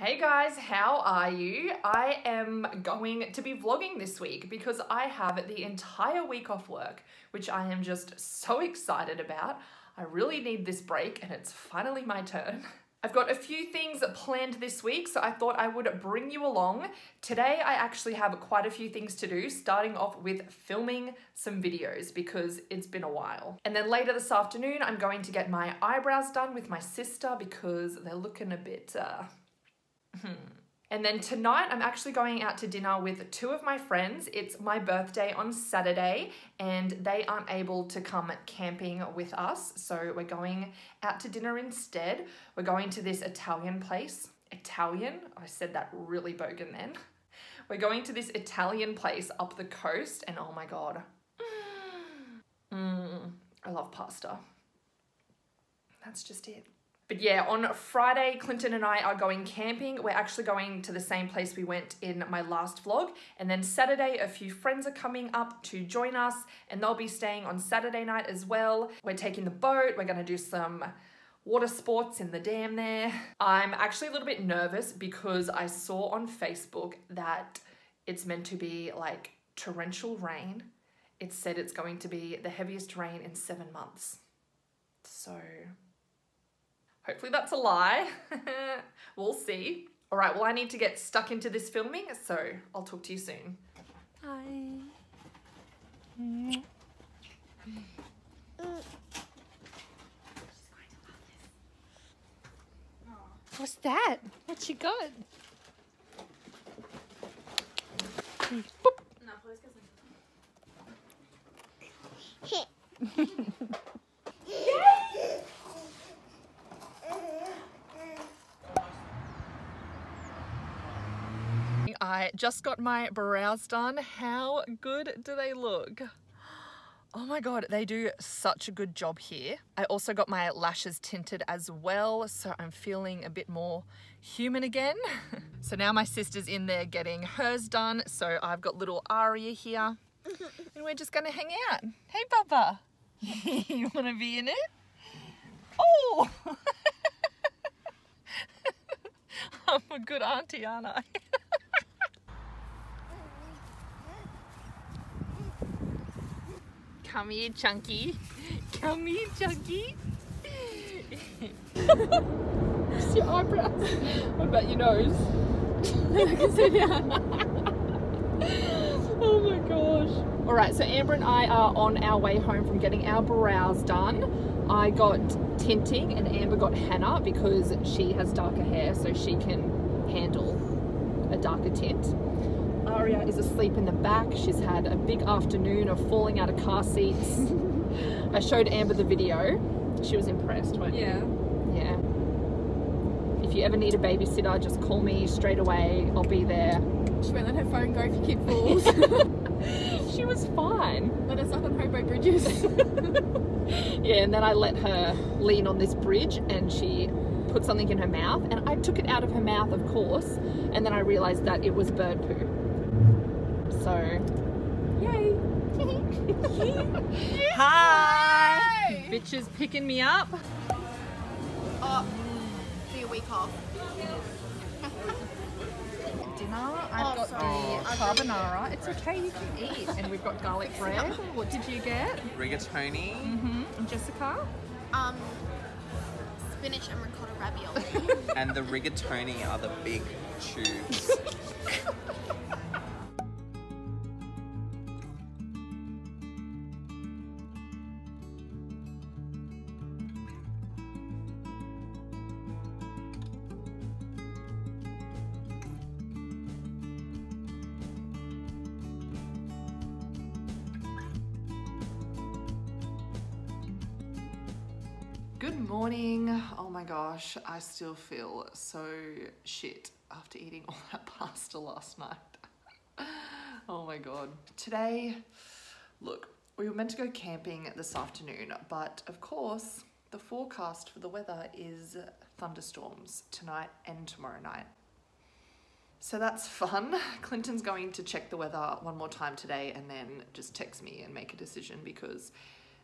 Hey guys, how are you? I am going to be vlogging this week because I have the entire week off work, which I am just so excited about. I really need this break and it's finally my turn. I've got a few things planned this week, so I thought I would bring you along. Today, I actually have quite a few things to do, starting off with filming some videos because it's been a while. And then later this afternoon, I'm going to get my eyebrows done with my sister because they're looking a bit, uh. And then tonight, I'm actually going out to dinner with two of my friends. It's my birthday on Saturday, and they aren't able to come camping with us. So we're going out to dinner instead. We're going to this Italian place. Italian? I said that really bogan then. We're going to this Italian place up the coast, and oh my god. Mm, I love pasta. That's just it. But yeah, on Friday, Clinton and I are going camping. We're actually going to the same place we went in my last vlog. And then Saturday, a few friends are coming up to join us and they'll be staying on Saturday night as well. We're taking the boat. We're to do some water sports in the dam there. I'm actually a little bit nervous because I saw on Facebook that it's meant to be like torrential rain. It said it's going to be the heaviest rain in seven months. So Hopefully that's a lie. we'll see. All right, well, I need to get stuck into this filming, so I'll talk to you soon. Hi. What's that? What you got? I just got my brows done. How good do they look? Oh my god, they do such a good job here. I also got my lashes tinted as well, so I'm feeling a bit more human again. so now my sister's in there getting hers done, so I've got little Aria here, mm-hmm. and we're just gonna hang out. Hey Bubba, you wanna be in it? Oh! I'm a good auntie, aren't I? Come here, Chunky. Come here, Chunky. What's your eyebrows? What about your nose? oh my gosh. All right, so Amber and I are on our way home from getting our brows done. I got tinting and Amber got henna because she has darker hair so she can handle a darker tint. Aria is asleep in the back. She's had a big afternoon of falling out of car seats. I showed Amber the video. She was impressed, you? Yeah. Yeah. If you ever need a babysitter, just call me straight away. I'll be there. She won't let her phone go if your kid falls. She was fine. let us up on Hobo Bridges. Yeah, and then I let her lean on this bridge and she put something in her mouth and I took it out of her mouth, of course, and then I realized that it was bird poo. So, Yay. hi! Bitches picking me up. Oh, for your week off. Dinner, I've Oh, got sorry. the carbonara. It's okay, you can eat. And we've got garlic bread. What did you get? rigatoni. Mm-hmm. And Jessica? Um, spinach and ricotta ravioli. and the rigatoni are the big tubes. Good morning. Oh my gosh, I still feel so shit after eating all that pasta last night. oh my god. Today, look, we were meant to go camping this afternoon, but of course, the forecast for the weather is thunderstorms tonight and tomorrow night. So that's fun. Clinton's going to check the weather one more time today and then just text me and make a decision because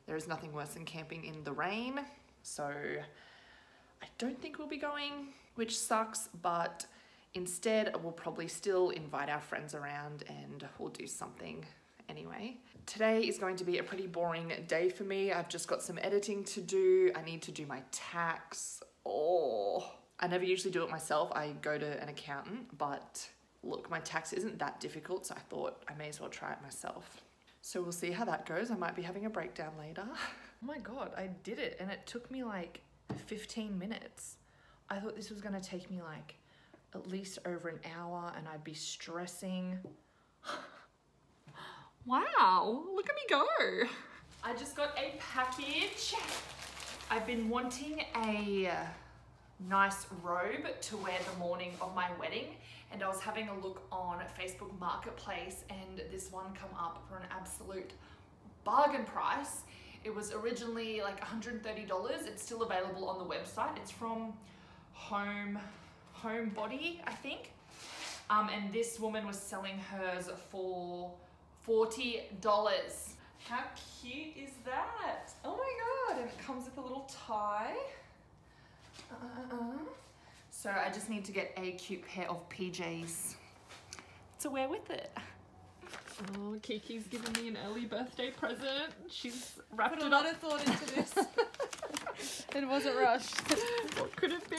there is nothing worse than camping in the rain. So I don't think we'll be going, which sucks, but Instead, we'll probably still invite our friends around and we'll do something anyway. Today is going to be a pretty boring day for me. I've just got some editing to do. I need to do my tax. Oh, I never usually do it myself. I go to an accountant, but look, my tax isn't that difficult, so I thought I may as well try it myself. So we'll see how that goes. I might be having a breakdown later. Oh my god, I did it and it took me like 15 minutes. I thought this was gonna take me like at least over an hour and I'd be stressing. wow, look at me go. I just got a package. I've been wanting a nice robe to wear the morning of my wedding and I was having a look on Facebook Marketplace and this one come up for an absolute bargain price. It was originally like $130. It's still available on the website. It's from Home Home Body, I think. Um, and this woman was selling hers for $40. How cute is that? Oh my god, it comes with a little tie. Uh, so I just need to get a cute pair of PJs to wear with it. Oh, Kiki's giving me an early birthday present. She's wrapped Put a it lot up. of thought into this. it wasn't rushed. What could it be?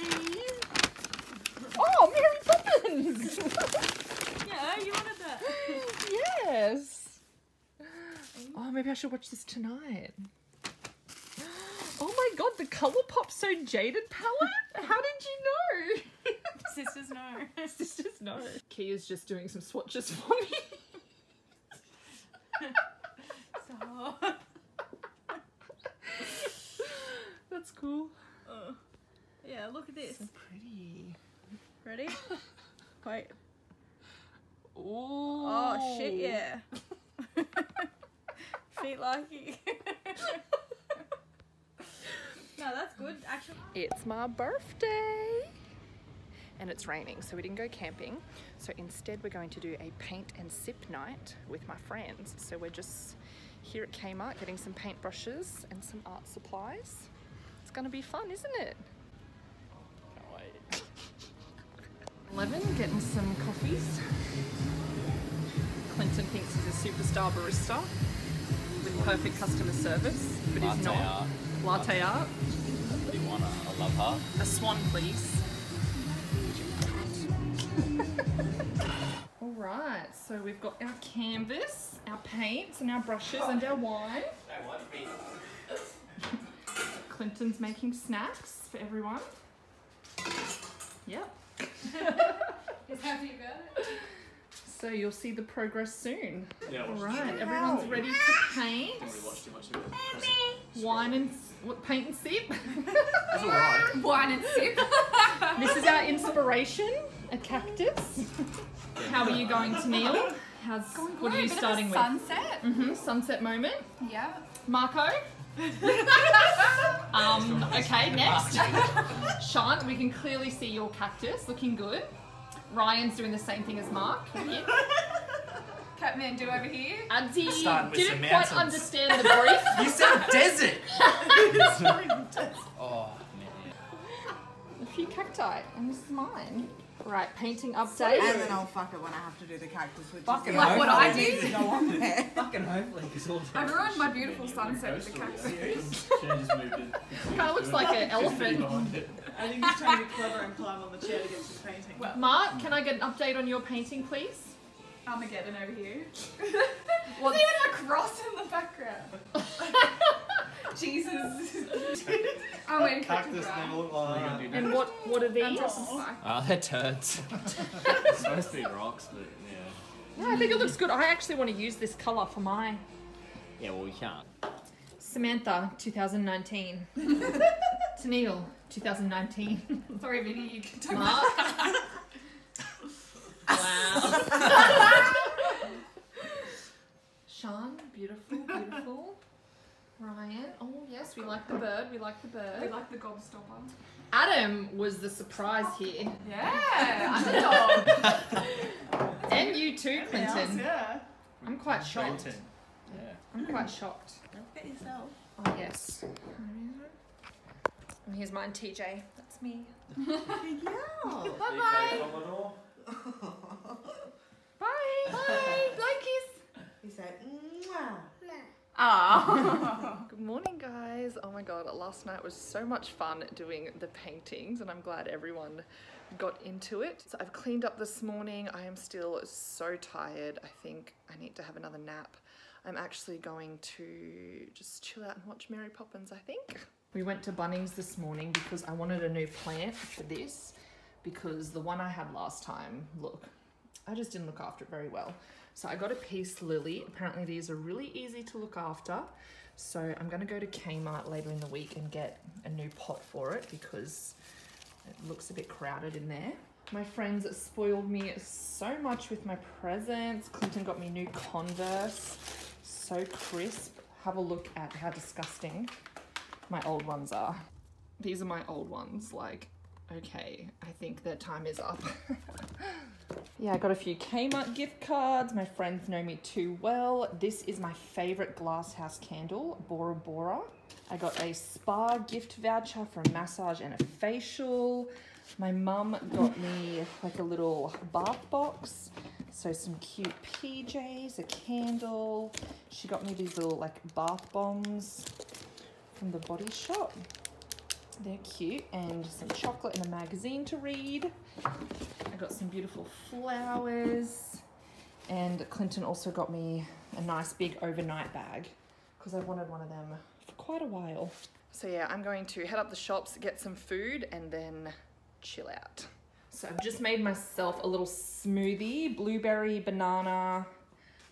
Oh, Mary Poppins! yeah, you wanted that. yes. Oh, maybe I should watch this tonight. Oh my god, the Colourpop So Jaded palette? How did you know? Sisters know. Sisters know. Kia's just doing some swatches for me. So, That's cool. uh, yeah, look at this. So pretty. Ready? Wait. Ooh. Oh shit, yeah. Feet lucky. no, that's good. Actually, It's my birthday. And it's raining, so we didn't go camping. So instead, we're going to do a paint and sip night with my friends. So we're just here at Kmart getting some paintbrushes and some art supplies. It's gonna be fun, isn't it? Can't wait. 11, getting some coffees. Clinton thinks he's a superstar barista with perfect customer service, but he's Latte not. art. Latte art. You wanna? I love her. A swan, please. All right, so we've got our canvas, our paints, and our brushes, and our wine. Clinton's making snacks for everyone. Yep. he's happy about it. So you'll see the progress soon. Yeah, I All watched right, everyone's ready to paint. Didn't really watch too much of it. Wine and what, paint and sip. It's alright. Wine and sip. this is our inspiration, a cactus. How are you going to kneel? How's what are you starting with? Sunset. hmm sunset moment. Yeah. Marco. um, okay, next. Sean, we can clearly see your cactus looking good. Ryan's doing the same thing as Mark. Here. Kathmandu over here. Auntie Starting didn't quite mountains. understand the brief. You said desert! Oh, man. a few cacti, and this is mine. Right, painting update. And then I'll fuck it when I have to do the cactus, which Fucking is Like what I needs did. to go on there. Fucking hopefully, because all I ruined my beautiful sunset with the cactus. Kind of looks like an elephant. I think he's trying to be clever and climb on the chair to get to the painting. Well- Mark, can I get an update on your painting, please? Armageddon over here. What's- There's even a cross in the background. Jesus. I'm waiting for it to Cactus dry. never look like that. And what what are these? dropping spike. Oh, ah, they're turds. It's supposed to be rocks, but yeah. No, I think it looks good. I actually want to use this color for my Yeah, well, we can't. Samantha 2019. Tennille 2019. Sorry, Vinny, you can talk Mark. Wow. Sean, beautiful, beautiful. Ryan, oh yes, we like the bird. We like the bird. We like the gobstopper. Adam was the surprise here, Yeah, underdog. and you too, Clinton. Yeah. I'm quite shocked. Clinton. Yeah. I'm quite shocked. Don't forget yourself. Oh yes. And here's mine, TJ. That's me. Yeah. Bye bye. bye, bye, blow kiss. He said, mwah. Ah. Good morning, guys. Oh my god, last night was so much fun doing the paintings, and I'm glad everyone got into it. So I've cleaned up this morning. I am still so tired. I think I need to have another nap. I'm actually going to just chill out and watch Mary Poppins, I think. We went to Bunnings this morning because I wanted a new plant for this because the one I had last time, look, I just didn't look after it very well. So I got a peace lily. Apparently these are really easy to look after. So I'm gonna go to Kmart later in the week and get a new pot for it because it looks a bit crowded in there. My friends spoiled me so much with my presents. Clinton got me new Converse, so crisp. Have a look at how disgusting my old ones are. These are my old ones, like, okay, I think their time is up. yeah, I got a few Kmart gift cards. My friends know me too well. This is my favorite glasshouse candle, Bora Bora. I got a spa gift voucher for a massage and a facial. My mum got me like a little bath box. So some cute PJs, a candle. She got me these little like bath bombs from the body shop. They're cute and some chocolate and a magazine to read. I got some beautiful flowers and Clinton also got me a nice big overnight bag because I wanted one of them for quite a while. So yeah, I'm going to head up the shops, get some food and then chill out. So I've just made myself a little smoothie, blueberry, banana,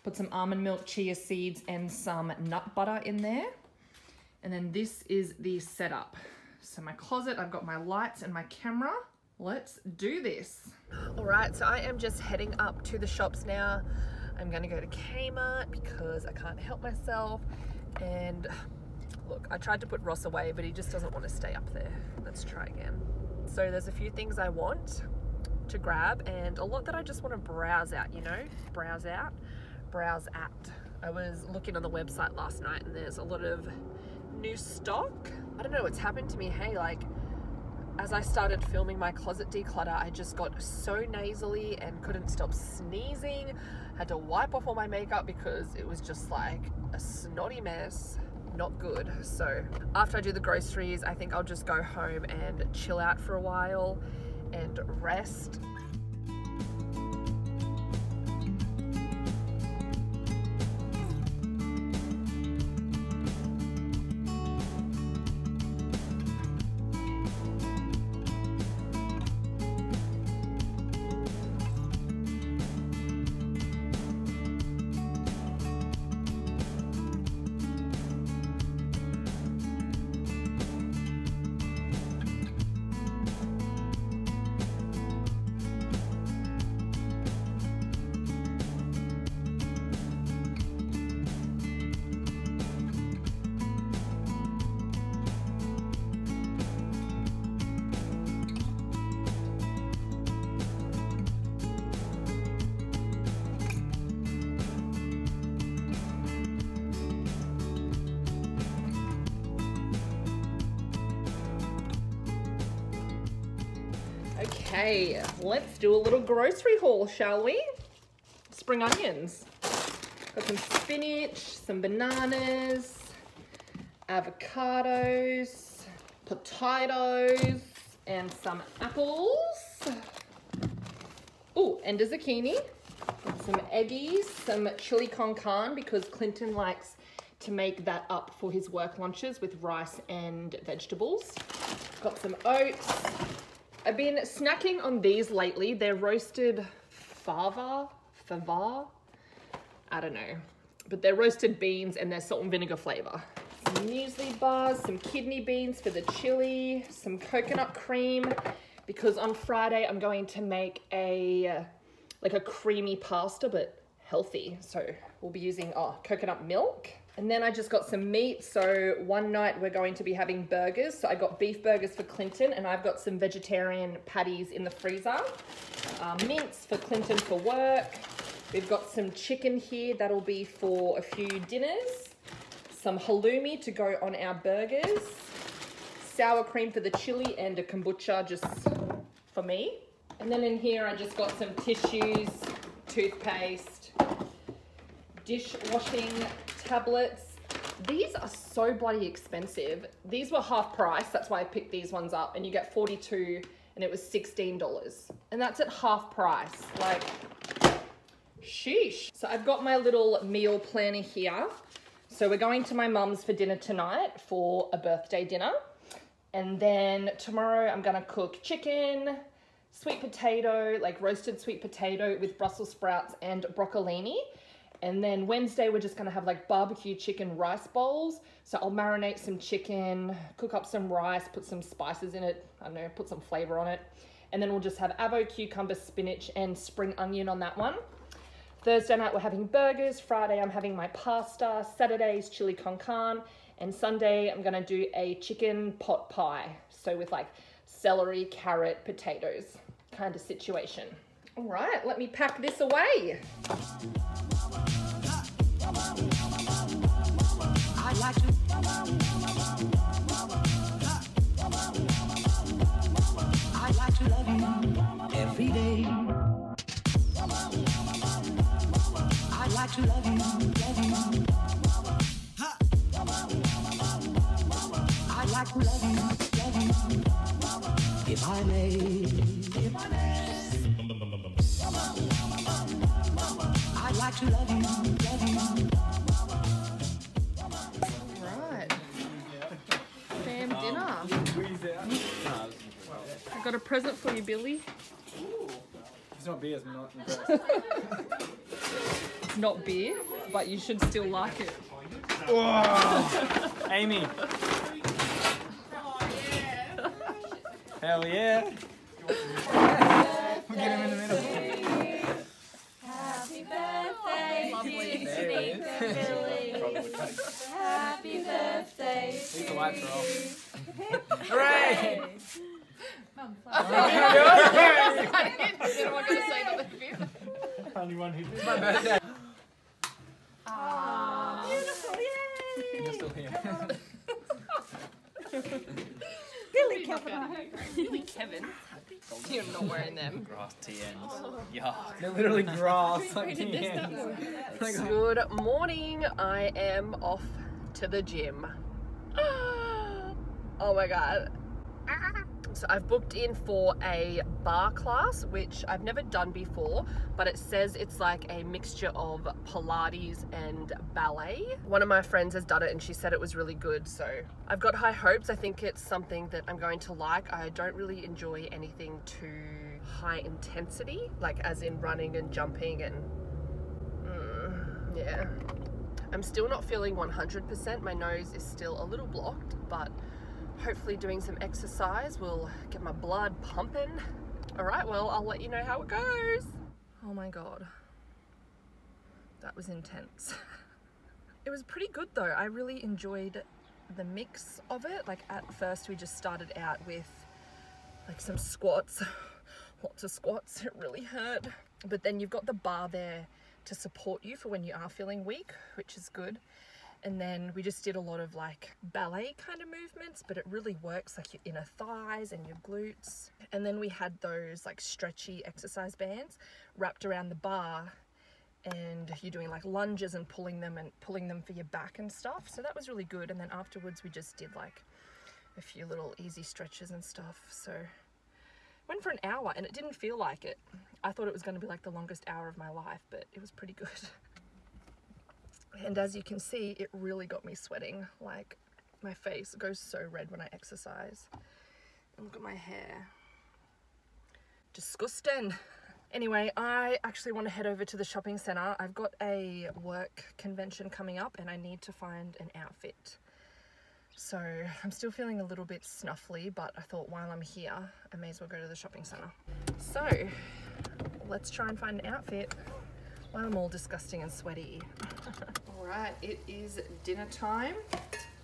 put some almond milk, chia seeds and some nut butter in there. And then this is the setup. So my closet, I've got my lights and my camera. Let's do this. All right, so I am just heading up to the shops now. I'm gonna go to Kmart because I can't help myself. And look, I tried to put Ross away, but he just doesn't want to stay up there. Let's try again. So there's a few things I want to grab and a lot that I just want to browse out, you know, browse out, browse at. I was looking on the website last night and there's a lot of new stock. I don't know what's happened to me. Hey, like as I started filming my closet declutter, I just got so nasally and couldn't stop sneezing. Had to wipe off all my makeup because it was just like a snotty mess. Not good. So after I do the groceries, I think I'll just go home and chill out for a while and rest. Okay, let's do a little grocery haul, shall we? Spring onions. Got some spinach, some bananas, avocados, potatoes, and some apples. Oh, and a zucchini. Some eggies, some chili con carne because Clinton likes to make that up for his work lunches with rice and vegetables. Got some oats, I've been snacking on these lately. They're roasted fava, fava, I don't know. But they're roasted beans and they're salt and vinegar flavor. Some muesli bars, some kidney beans for the chili, some coconut cream, because on Friday I'm going to make a, like a creamy pasta, but healthy. So we'll be using, oh, coconut milk. And then I just got some meat. So one night we're going to be having burgers. So I got beef burgers for Clinton and I've got some vegetarian patties in the freezer. Uh, mince for Clinton for work. We've got some chicken here. That'll be for a few dinners. Some halloumi to go on our burgers. Sour cream for the chili and a kombucha just for me. And then in here I just got some tissues, toothpaste, dishwashing tablets, These are so bloody expensive. These were half price, that's why I picked these ones up, and you get 42 and it was $16. And that's at half price. Like, sheesh. So I've got my little meal planner here. So we're going to my mum's for dinner tonight for a birthday dinner. And then tomorrow I'm gonna cook chicken, sweet potato, like roasted sweet potato with Brussels sprouts and broccolini. And then Wednesday, we're just gonna have like barbecue chicken rice bowls. So I'll marinate some chicken, cook up some rice, put some spices in it, I don't know, put some flavor on it. And then we'll just have avo, cucumber, spinach, and spring onion on that one. Thursday night, we're having burgers. Friday, I'm having my pasta. Saturday's chili con carne. And Sunday, I'm gonna do a chicken pot pie. So with like celery, carrot, potatoes kind of situation. All right, let me pack this away. I like to. I like to love you every day. I like to love you. I like to love you, love you. If I may, if I may. To love you, love you. Right. Fam dinner. I got a present for you, Billy. It's not beer, it's not impressed. It's not beer, but you should still like it. Amy. Hell yeah. We'll get him in the middle. Leave the lights are off. Hooray! I didn't want to say that before. Only one who did. My birthday. Ah. You're still here. Billy Kevin. You're not wearing them. Grass TNs. Oh. Yuck. They're literally grass. Like. Uh, Good morning. I am off to the gym. Oh my god. So I've booked in for a barre class, which I've never done before, but it says it's like a mixture of Pilates and ballet. One of my friends has done it and she said it was really good, so I've got high hopes. I think it's something that I'm going to like. I don't really enjoy anything too high intensity, like as in running and jumping and mm, yeah. I'm still not feeling 100%. My nose is still a little blocked, but hopefully doing some exercise will get my blood pumping. All right, well, I'll let you know how it goes. Oh my God. That was intense. It was pretty good though. I really enjoyed the mix of it. Like at first we just started out with like some squats, lots of squats. It really hurt. But then you've got the bar there to support you for when you are feeling weak, which is good. And then we just did a lot of like ballet kind of movements, but it really works like your inner thighs and your glutes. And then we had those like stretchy exercise bands wrapped around the bar and you're doing like lunges and pulling them and pulling them for your back and stuff. So that was really good. And then afterwards we just did like a few little easy stretches and stuff. So went for an hour and it didn't feel like it. I thought it was going to be like the longest hour of my life, but it was pretty good. And as you can see, it really got me sweating. Like my face goes so red when I exercise. And look at my hair. Disgusting. Anyway, I actually want to head over to the shopping centre. I've got a work convention coming up and I need to find an outfit. So I'm still feeling a little bit snuffly, but I thought while I'm here, I may as well go to the shopping centre. So let's try and find an outfit I'm all disgusting and sweaty. all right, it is dinner time.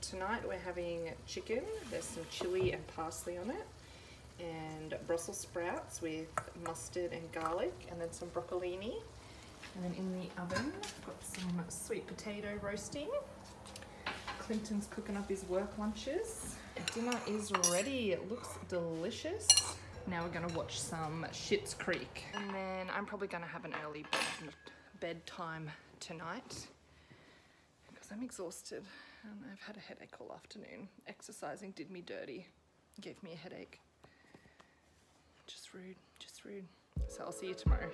Tonight we're having chicken. There's some chili and parsley on it and Brussels sprouts with mustard and garlic and then some broccolini. And then in the oven, I've got some sweet potato roasting. Clinton's cooking up his work lunches. Dinner is ready. It looks delicious. Now we're gonna watch some Schitt's Creek. And then I'm probably gonna have an early bed bedtime tonight because I'm exhausted. And I've had a headache all afternoon. Exercising did me dirty, gave me a headache. Just rude, just rude. So I'll see you tomorrow.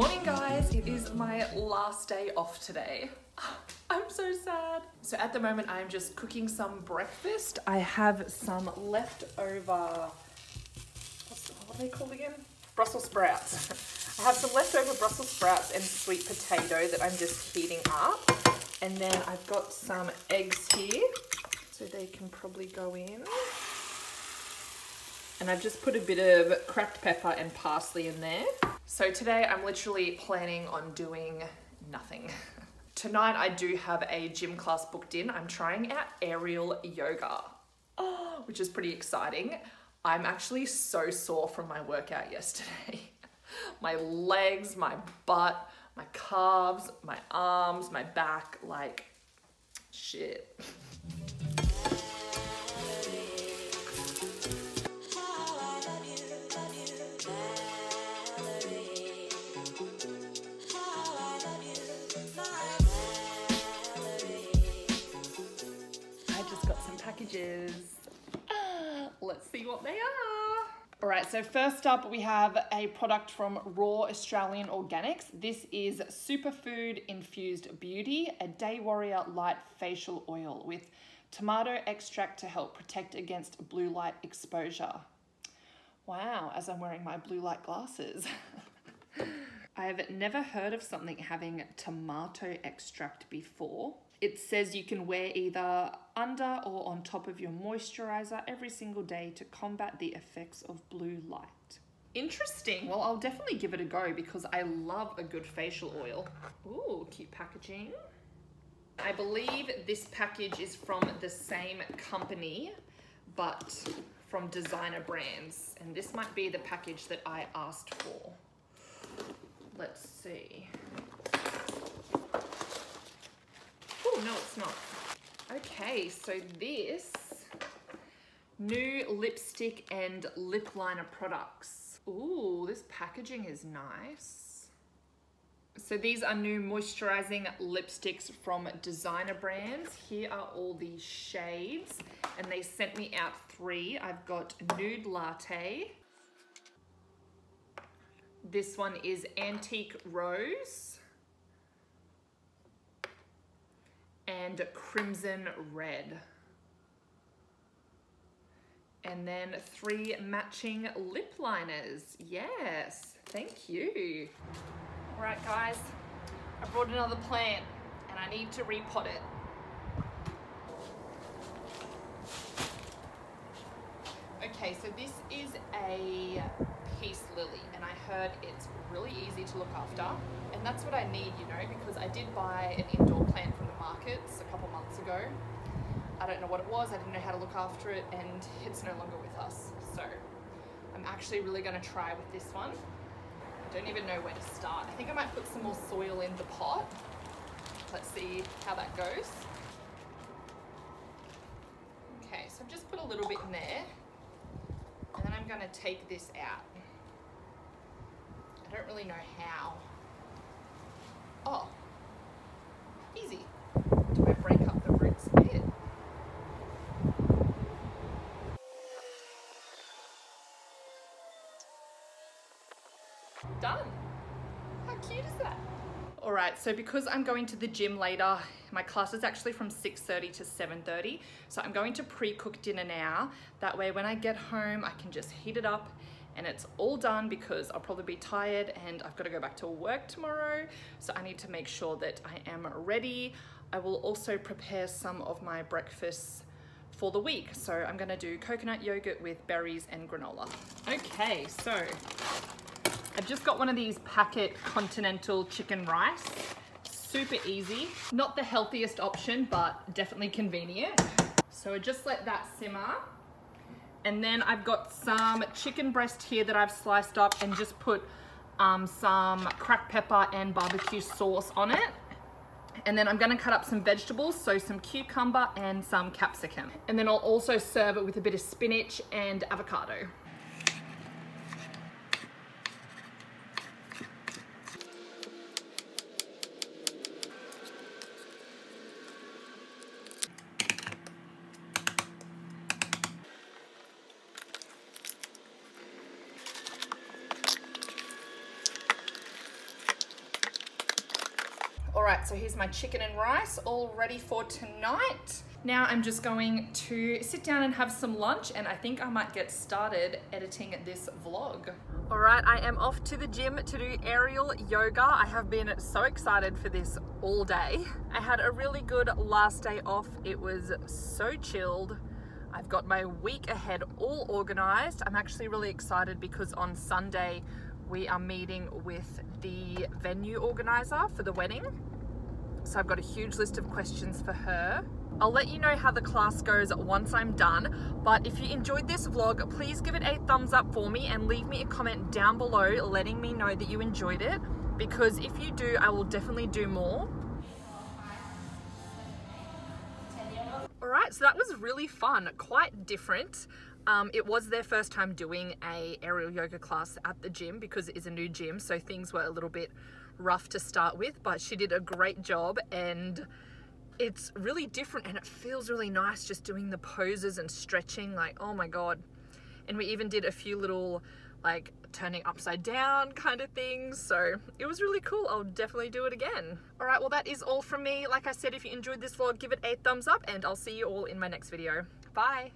Morning, guys. It is my last day off today. I'm so sad. So at the moment, I'm just cooking some breakfast. I have some leftover, what are they called again? Brussels sprouts. I have some leftover Brussels sprouts and sweet potato that I'm just heating up. And then I've got some eggs here, so they can probably go in. And I've just put a bit of cracked pepper and parsley in there. So today I'm literally planning on doing nothing. Tonight I do have a gym class booked in. I'm trying out aerial yoga, which is pretty exciting. I'm actually so sore from my workout yesterday. my legs, my butt, my calves, my arms, my back, like shit. packages. Let's see what they are. All right, so first up we have a product from Raw Australian Organics. This is Superfood Infused Beauty, a Day Warrior Light Facial Oil with tomato extract to help protect against blue light exposure. Wow, as I'm wearing my blue light glasses. I've never heard of something having tomato extract before. It says you can wear either under or on top of your moisturizer every single day to combat the effects of blue light. Interesting. Well, I'll definitely give it a go because I love a good facial oil. Ooh, cute packaging. I believe this package is from the same company, but from designer brands. And this might be the package that I asked for. Let's see. Oh, no, it's not. Okay, so this new lipstick and lip liner products. Ooh, this packaging is nice. So these are new moisturizing lipsticks from designer brands. Here are all the shades and they sent me out three. I've got Nude Latte. This one is Antique Rose. And Crimson Red. And then three matching lip liners. Yes, thank you. All right, guys, I brought another plant and I need to repot it. Okay, so this is a peace lily and I heard it's really easy to look after and that's what I need, you know, because I did buy an indoor plant from markets a couple months ago. I don't know what it was, I didn't know how to look after it and it's no longer with us. So I'm actually really gonna try with this one. I don't even know where to start. I think I might put some more soil in the pot. Let's see how that goes. Okay, so I've just put a little bit in there. And then I'm gonna take this out. I don't really know how. Oh, easy. Do I break up the roots a bit? Done. How cute is that? All right, so because I'm going to the gym later, my class is actually from 6.30 to 7.30. So I'm going to pre-cook dinner now. That way when I get home, I can just heat it up and it's all done because I'll probably be tired and I've got to go back to work tomorrow. So I need to make sure that I am ready. I will also prepare some of my breakfasts for the week. So I'm gonna do coconut yogurt with berries and granola. Okay, so I've just got one of these packet continental chicken rice. Super easy. Not the healthiest option, but definitely convenient. So I just let that simmer. And then I've got some chicken breast here that I've sliced up and just put um, some cracked pepper and barbecue sauce on it. And then I'm gonna cut up some vegetables, so some cucumber and some capsicum. And then I'll also serve it with a bit of spinach and avocado. All right, so here's my chicken and rice all ready for tonight. Now I'm just going to sit down and have some lunch and I think I might get started editing this vlog. All right, I am off to the gym to do aerial yoga. I have been so excited for this all day. I had a really good last day off. It was so chilled. I've got my week ahead all organized. I'm actually really excited because on Sunday we are meeting with the venue organizer for the wedding. So I've got a huge list of questions for her. I'll let you know how the class goes once I'm done, but if you enjoyed this vlog, please give it a thumbs up for me and leave me a comment down below letting me know that you enjoyed it because if you do, I will definitely do more. Alright, so that was really fun, quite different. Um, it was their first time doing a aerial yoga class at the gym because it is a new gym, so things were a little bit rough to start with, but she did a great job and it's really different and it feels really nice just doing the poses and stretching like oh my god. And we even did a few little like turning upside down kind of things so it was really cool. I'll definitely do it again. All right well that is all from me. Like i said if you enjoyed this vlog give it a thumbs up and i'll see you all in my next video. Bye